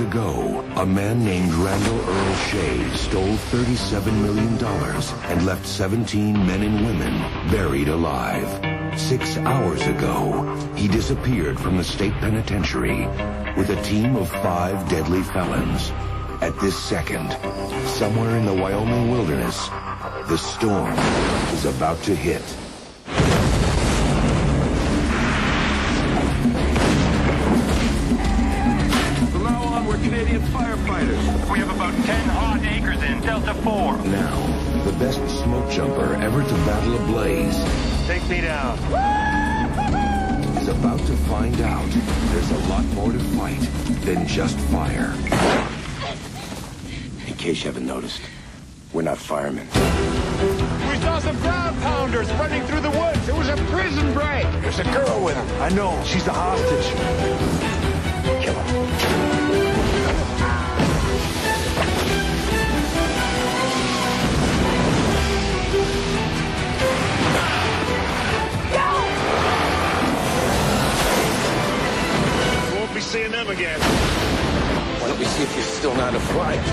ago, a man named Randall Earl Shea stole $37 million and left 17 men and women buried alive. Six hours ago, he disappeared from the state penitentiary with a team of five deadly felons. At this second, somewhere in the Wyoming wilderness, the storm is about to hit. Canadian firefighters. We have about 10 hot acres in Delta 4. Now, the best smoke jumper ever to battle a blaze Take me down. is about to find out there's a lot more to fight than just fire. In case you haven't noticed, we're not firemen. We saw some ground pounders running through the woods. It was a prison break. There's a girl with them. I know, she's a hostage. Kill her. Again. Why don't we see if you're still not a flight?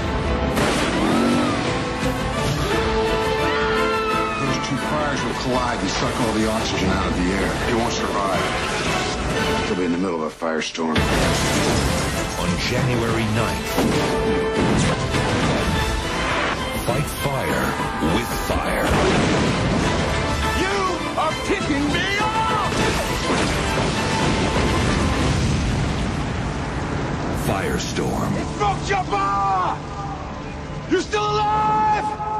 Those two fires will collide and suck all the oxygen out of the air. They won't survive. They'll be in the middle of a firestorm. On January 9th, fight fire with fire. Firestorm. Smoke jumper! You still alive?